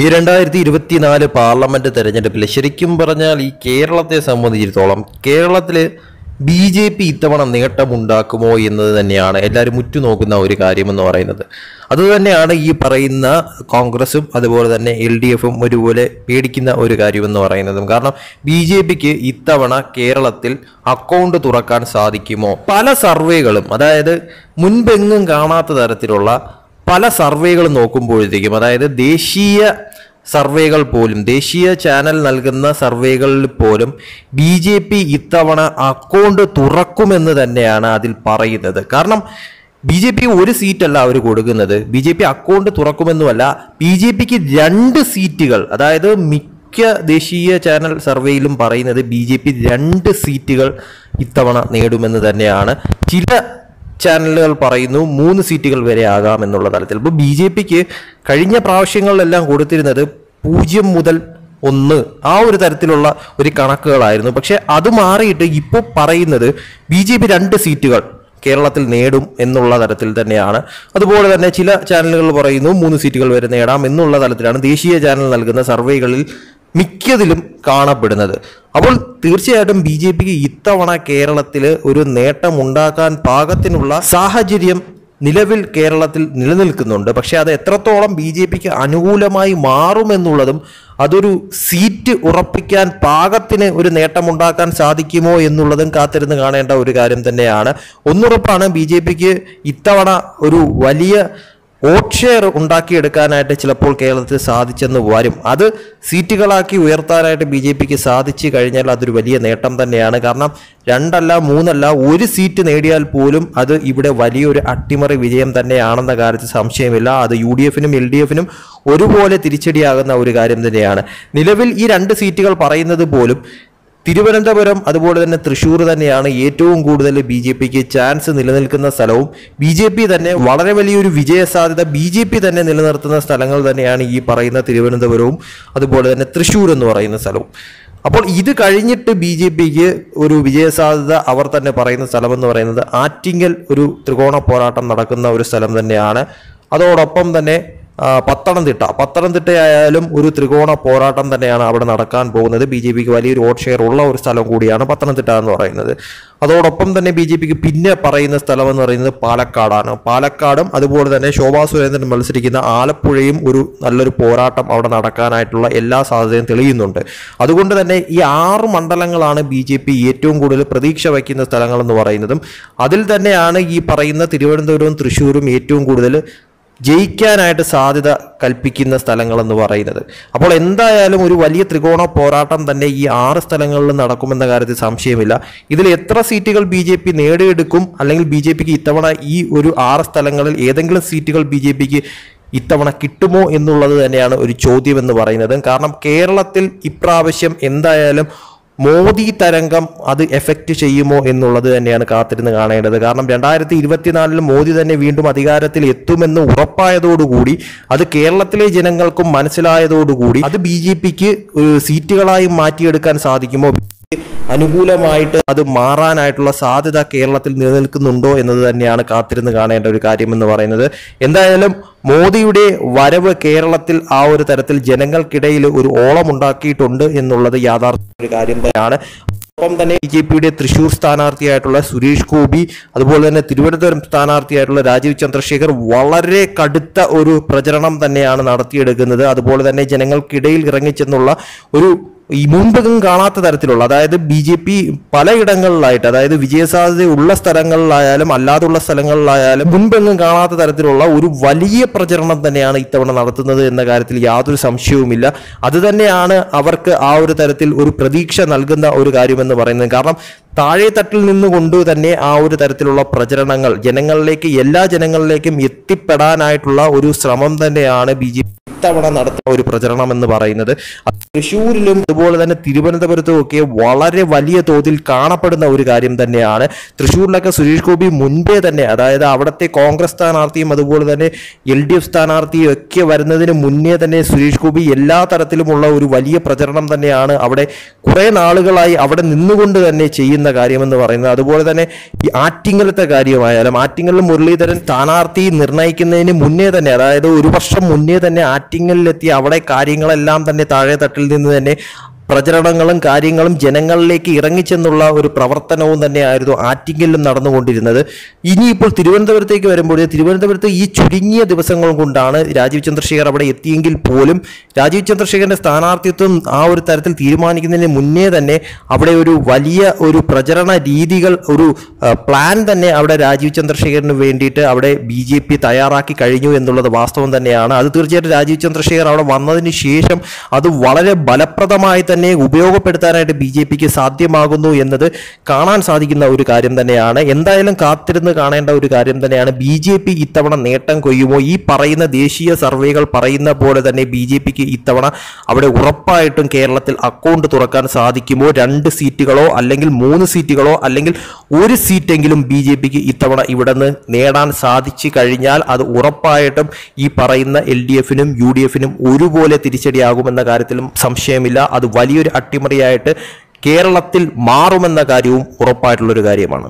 ഈ രണ്ടായിരത്തി ഇരുപത്തിനാല് പാർലമെന്റ് തെരഞ്ഞെടുപ്പിൽ ശരിക്കും പറഞ്ഞാൽ ഈ കേരളത്തെ സംബന്ധിച്ചിടത്തോളം കേരളത്തിൽ ബി ജെ പി ഇത്തവണ നേട്ടമുണ്ടാക്കുമോ എന്നത് തന്നെയാണ് എല്ലാവരും ഉറ്റുനോക്കുന്ന ഒരു കാര്യമെന്ന് പറയുന്നത്. അതുതന്നെയാണ് ഈ പറയുന്ന കോൺഗ്രസും അതുപോലെ തന്നെ എൽ ഡി എഫും ഒരുപോലെ പേടിക്കുന്ന ഒരു കാര്യമെന്ന് പറയുന്നതും. കാരണം ബി ജെ പിക്ക് ഇത്തവണ കേരളത്തിൽ അക്കൗണ്ട് തുറക്കാൻ സാധിക്കുമോ? പല സർവേകളും അതായത് മുൻപെങ്ങും കാണാത്ത തരത്തിലുള്ള പല സർവേകൾ നോക്കുമ്പോഴത്തേക്കും അതായത് ദേശീയ സർവേകൾ പോലും ദേശീയ ചാനൽ നൽകുന്ന സർവേകളിൽ പോലും ബി ജെ പി ഇത്തവണ അക്കൗണ്ട് തുറക്കുമെന്ന് തന്നെയാണ് അതിൽ പറയുന്നത്. കാരണം ബി ജെ പി ഒരു സീറ്റല്ല അവർ കൊടുക്കുന്നത്. ബി ജെ പി അക്കൗണ്ട് തുറക്കുമെന്നുമല്ല ബി ജെ പിക്ക് രണ്ട് സീറ്റുകൾ അതായത് മിക്ക ദേശീയ ചാനൽ സർവേയിലും പറയുന്നത് ബി ജെ പി രണ്ട് സീറ്റുകൾ ഇത്തവണ നേടുമെന്ന് തന്നെയാണ്. ചില ചാനലുകൾ പറയുന്നു മൂന്ന് സീറ്റുകൾ വരെ ആകാം എന്നുള്ള തലത്തിൽ. ഇപ്പോൾ ബി ജെ പിക്ക് കഴിഞ്ഞ പ്രാവശ്യങ്ങളിലെല്ലാം കൊടുത്തിരുന്നത് പൂജ്യം മുതൽ ഒന്ന് ആ ഒരു തരത്തിലുള്ള ഒരു കണക്കുകളായിരുന്നു. പക്ഷേ അത് മാറിയിട്ട് ഇപ്പോൾ പറയുന്നത് ബി ജെ പി രണ്ട് സീറ്റുകൾ കേരളത്തിൽ നേടും എന്നുള്ള തരത്തിൽ തന്നെയാണ്. അതുപോലെ തന്നെ ചില ചാനലുകൾ പറയുന്നു മൂന്ന് സീറ്റുകൾ വരെ നേടാം എന്നുള്ള തലത്തിലാണ് ദേശീയ ചാനൽ നൽകുന്ന സർവേകളിൽ മിക്കതിലും കാണപ്പെടുന്നത്. അപ്പോൾ തീർച്ചയായിട്ടും ബി ജെ പിക്ക് ഇത്തവണ കേരളത്തിൽ ഒരു നേട്ടമുണ്ടാക്കാൻ പാകത്തിനുള്ള സാഹചര്യം നിലവിൽ കേരളത്തിൽ നിലനിൽക്കുന്നുണ്ട്. പക്ഷേ അത് എത്രത്തോളം ബി ജെ പിക്ക് അനുകൂലമായി മാറുമെന്നുള്ളതും അതൊരു സീറ്റ് ഉറപ്പിക്കാൻ പാകത്തിന് ഒരു നേട്ടമുണ്ടാക്കാൻ സാധിക്കുമോ എന്നുള്ളതും കാത്തിരുന്ന് കാണേണ്ട ഒരു കാര്യം തന്നെയാണ്. ഒന്നുറപ്പാണ് ബി ജെ പിക്ക് ഇത്തവണ ഒരു വലിയ വോട്ട് ഷെയർ ഉണ്ടാക്കിയെടുക്കാനായിട്ട് ചിലപ്പോൾ കേരളത്തിൽ സാധിച്ചെന്ന് വരും. അത് സീറ്റുകളാക്കി ഉയർത്താനായിട്ട് ബി ജെ പിക്ക് സാധിച്ചു കഴിഞ്ഞാൽ അതൊരു വലിയ നേട്ടം തന്നെയാണ്. കാരണം രണ്ടല്ല മൂന്നല്ല ഒരു സീറ്റ് നേടിയാൽ പോലും അത് ഇവിടെ വലിയൊരു അട്ടിമറി വിജയം തന്നെയാണെന്ന കാര്യത്തിൽ സംശയമില്ല. അത് യു ഡി എഫിനും എൽ ഡി എഫിനും ഒരുപോലെ തിരിച്ചടിയാകുന്ന ഒരു കാര്യം തന്നെയാണ്. നിലവിൽ ഈ രണ്ട് സീറ്റുകൾ പറയുന്നത് പോലും തിരുവനന്തപുരം അതുപോലെ തന്നെ തൃശ്ശൂർ തന്നെയാണ് ഏറ്റവും കൂടുതൽ ബി ജെ പിക്ക് ചാൻസ് നിലനിൽക്കുന്ന സ്ഥലവും. ബി ജെ പി തന്നെ വളരെ വലിയൊരു വിജയ സാധ്യത ബി ജെ പി തന്നെ നിലനിർത്തുന്ന സ്ഥലങ്ങൾ തന്നെയാണ് ഈ പറയുന്ന തിരുവനന്തപുരവും അതുപോലെ തന്നെ തൃശ്ശൂർ എന്ന് പറയുന്ന സ്ഥലവും. അപ്പോൾ ഇത് കഴിഞ്ഞിട്ട് ബി ജെ പിക്ക് ഒരു വിജയ സാധ്യത അവർ തന്നെ പറയുന്ന സ്ഥലമെന്ന് പറയുന്നത് ആറ്റിങ്ങൽ ഒരു ത്രികോണ പോരാട്ടം നടക്കുന്ന ഒരു സ്ഥലം തന്നെയാണ്. അതോടൊപ്പം തന്നെ പത്തനംതിട്ട. പത്തനംതിട്ടയായാലും ഒരു ത്രികോണ പോരാട്ടം തന്നെയാണ് അവിടെ നടക്കാൻ പോകുന്നത്. ബി ജെ പിക്ക് വലിയൊരു വോട്ട് ഷെയർ ഉള്ള ഒരു സ്ഥലം കൂടിയാണ് പത്തനംതിട്ട എന്ന് പറയുന്നത്. അതോടൊപ്പം തന്നെ ബി ജെ പിക്ക് പിന്നെ പറയുന്ന സ്ഥലം എന്ന് പറയുന്നത് പാലക്കാടാണ്. പാലക്കാടും അതുപോലെ തന്നെ ശോഭാ സുരേന്ദ്രൻ മത്സരിക്കുന്ന ആലപ്പുഴയും ഒരു നല്ലൊരു പോരാട്ടം അവിടെ നടക്കാനായിട്ടുള്ള എല്ലാ സാധ്യതയും തെളിയുന്നുണ്ട്. അതുകൊണ്ട് തന്നെ ഈ ആറ് മണ്ഡലങ്ങളാണ് ബി ജെ പി ഏറ്റവും കൂടുതൽ പ്രതീക്ഷ വയ്ക്കുന്ന സ്ഥലങ്ങൾ എന്ന് പറയുന്നതും അതിൽ തന്നെയാണ് ഈ പറയുന്ന തിരുവനന്തപുരവും തൃശ്ശൂരും ഏറ്റവും കൂടുതൽ ജയിക്കാനായിട്ട് സാധ്യത കൽപ്പിക്കുന്ന സ്ഥലങ്ങളെന്ന് പറയുന്നത്. അപ്പോൾ എന്തായാലും ഒരു വലിയ ത്രികോണ പോരാട്ടം തന്നെ ഈ ആറ് സ്ഥലങ്ങളിൽ നടക്കുമെന്ന കാര്യത്തിൽ സംശയമില്ല. ഇതിൽ എത്ര സീറ്റുകൾ ബി ജെ പി നേടിയെടുക്കും? അല്ലെങ്കിൽ ബി ജെ പിക്ക് ഇത്തവണ ഈ ഒരു ആറ് സ്ഥലങ്ങളിൽ ഏതെങ്കിലും സീറ്റുകൾ ബി ജെ പിക്ക് ഇത്തവണ കിട്ടുമോ എന്നുള്ളത് തന്നെയാണ് ഒരു ചോദ്യം എന്ന് പറയുന്നത്. കാരണം കേരളത്തിൽ ഇപ്രാവശ്യം എന്തായാലും മോദി തരംഗം അത് എഫക്റ്റ് ചെയ്യുമോ എന്നുള്ളത് തന്നെയാണ് കാത്തിരുന്ന് കാണേണ്ടത്. കാരണം രണ്ടായിരത്തി ഇരുപത്തിനാലിൽ മോദി തന്നെ വീണ്ടും അധികാരത്തിൽ എത്തുമെന്ന് ഉറപ്പായതോടുകൂടി അത് കേരളത്തിലെ ജനങ്ങൾക്കും മനസ്സിലായതോടുകൂടി അത് ബി ജെ പിക്ക് സീറ്റുകളായി മാറ്റിയെടുക്കാൻ സാധിക്കുമോ? അനുകൂലമായിട്ട് അത് മാറാനായിട്ടുള്ള സാധ്യത കേരളത്തിൽ നിലനിൽക്കുന്നുണ്ടോ എന്നത് തന്നെയാണ് കാത്തിരുന്ന് കാണേണ്ട ഒരു കാര്യം എന്ന് പറയുന്നത്. എന്തായാലും മോദിയുടെ വരവ് കേരളത്തിൽ ആ ഒരു തരത്തിൽ ജനങ്ങൾക്കിടയിൽ ഒരു ഓളമുണ്ടാക്കിയിട്ടുണ്ട് എന്നുള്ളത് യാഥാർത്ഥ്യ ഒരു കാര്യം തന്നെയാണ്. ഒപ്പം തന്നെ ബി ജെ പിയുടെ തൃശൂർ സ്ഥാനാർത്ഥിയായിട്ടുള്ള സുരേഷ് ഗോപി അതുപോലെ തന്നെ തിരുവനന്തപുരം സ്ഥാനാർത്ഥിയായിട്ടുള്ള രാജീവ് ചന്ദ്രശേഖർ വളരെ കടുത്ത ഒരു പ്രചരണം തന്നെയാണ് നടത്തിയെടുക്കുന്നത്. അതുപോലെ തന്നെ ജനങ്ങൾക്കിടയിൽ ഇറങ്ങിച്ചെന്നുള്ള ഒരു ഈ മുൻപകം കാണാത്ത തരത്തിലുള്ള അതായത് ബി ജെ പി പലയിടങ്ങളിലായിട്ട് അതായത് വിജയസാധ്യത ഉള്ള സ്ഥലങ്ങളിലായാലും അല്ലാതുള്ള സ്ഥലങ്ങളിലായാലും മുൻപെങ്ങും കാണാത്ത തരത്തിലുള്ള ഒരു വലിയ പ്രചരണം തന്നെയാണ് ഇത്തവണ നടത്തുന്നത് എന്ന കാര്യത്തിൽ യാതൊരു സംശയവുമില്ല. അതുതന്നെയാണ് അവർക്ക് ആ ഒരു തരത്തിൽ ഒരു പ്രതീക്ഷ നൽകുന്ന ഒരു കാര്യമെന്ന് പറയുന്നത്. കാരണം താഴെ തട്ടിൽ നിന്നുകൊണ്ട് തന്നെ ആ ഒരു തരത്തിലുള്ള പ്രചരണങ്ങൾ ജനങ്ങളിലേക്ക് എല്ലാ ജനങ്ങളിലേക്കും എത്തിപ്പെടാനായിട്ടുള്ള ഒരു ശ്രമം തന്നെയാണ് ബി ഇത്തവണ നടത്തുന്ന ഒരു പ്രചരണം എന്ന് പറയുന്നത് തൃശ്ശൂരിലും അതുപോലെ തന്നെ തിരുവനന്തപുരത്തും ഒക്കെ വളരെ വലിയ തോതിൽ കാണപ്പെടുന്ന ഒരു കാര്യം തന്നെയാണ്. തൃശ്ശൂരിലൊക്കെ സുരേഷ് ഗോപി മുൻപേ തന്നെ അതായത് അവിടുത്തെ കോൺഗ്രസ് സ്ഥാനാർത്ഥിയും അതുപോലെ തന്നെ എൽ ഡി എഫ് സ്ഥാനാർത്ഥിയും ഒക്കെ വരുന്നതിന് മുന്നേ തന്നെ സുരേഷ് ഗോപി എല്ലാ തരത്തിലുമുള്ള ഒരു വലിയ പ്രചരണം തന്നെയാണ് അവിടെ കുറെ നാളുകളായി അവിടെ നിന്നുകൊണ്ട് തന്നെ ചെയ്യുന്ന കാര്യമെന്ന് പറയുന്നത്. അതുപോലെ തന്നെ ഈ ആറ്റിങ്ങലത്തെ കാര്യമായാലും ആറ്റിങ്ങലിൽ മുരളീധരൻ സ്ഥാനാർത്ഥി നിർണയിക്കുന്നതിന് മുന്നേ തന്നെ അതായത് ഒരു വർഷം മുന്നേ തന്നെ ആറ്റിങ്ങലിലെത്തി അവിടെ കാര്യങ്ങളെല്ലാം തന്നെ താഴെ തട്ടിൽ നിന്ന് തന്നെ പ്രചരണങ്ങളും കാര്യങ്ങളും ജനങ്ങളിലേക്ക് ഇറങ്ങിച്ചെന്നുള്ള ഒരു പ്രവർത്തനവും തന്നെയായിരുന്നു ആറ്റിങ്ങലിലും നടന്നുകൊണ്ടിരുന്നത്. ഇനിയിപ്പോൾ തിരുവനന്തപുരത്തേക്ക് വരുമ്പോൾ തിരുവനന്തപുരത്ത് ഈ ചുരുങ്ങിയ ദിവസങ്ങൾ കൊണ്ടാണ് രാജീവ് ചന്ദ്രശേഖർ അവിടെ എത്തിയെങ്കിൽ പോലും രാജീവ് ചന്ദ്രശേഖരന്റെ സ്ഥാനാർത്ഥിത്വം ആ ഒരു തരത്തിൽ തീരുമാനിക്കുന്നതിന് മുന്നേ തന്നെ അവിടെ ഒരു വലിയ ഒരു പ്രചരണ രീതികൾ ഒരു പ്ലാൻ തന്നെ അവിടെ രാജീവ് ചന്ദ്രശേഖരന് വേണ്ടിയിട്ട് അവിടെ ബി ജെ പി തയ്യാറാക്കി കഴിഞ്ഞു എന്നുള്ളത് വാസ്തവം തന്നെയാണ്. അത് തീർച്ചയായിട്ടും രാജീവ് ചന്ദ്രശേഖർ അവിടെ വന്നതിന് ശേഷം അത് വളരെ ഫലപ്രദമായി തന്നെ ഉപയോഗപ്പെടുത്താനായിട്ട് ബി ജെ പിക്ക് സാധ്യമാകുന്നു എന്നത് കാണാൻ സാധിക്കുന്ന ഒരു കാര്യം തന്നെയാണ്. എന്തായാലും കാത്തിരുന്ന് കാണേണ്ട ഒരു കാര്യം തന്നെയാണ് ബി ജെ പി ഇത്തവണ നേട്ടം കൊയ്യുമോ? ഈ പറയുന്ന ദേശീയ സർവേകൾ പറയുന്ന പോലെ തന്നെ ബി ജെ പിക്ക് ഇത്തവണ അവിടെ ഉറപ്പായിട്ടും കേരളത്തിൽ അക്കൗണ്ട് തുറക്കാൻ സാധിക്കുമോ? രണ്ട് സീറ്റുകളോ അല്ലെങ്കിൽ മൂന്ന് സീറ്റുകളോ അല്ലെങ്കിൽ ഒരു സീറ്റെങ്കിലും ബി ജെ പിക്ക് ഇത്തവണ ഇവിടെ നിന്ന് നേടാൻ സാധിച്ചു കഴിഞ്ഞാൽ അത് ഉറപ്പായിട്ടും ഈ പറയുന്ന എൽ ഡി എഫിനും യു ഡി എഫിനും ഒരുപോലെ തിരിച്ചടിയാകുമെന്ന കാര്യത്തിലും സംശയമില്ല. അത് വലിയൊരു അട്ടിമറിയായിട്ട് കേരളത്തിൽ മാറുമെന്ന കാര്യവും ഉറപ്പായിട്ടുള്ളൊരു കാര്യമാണ്.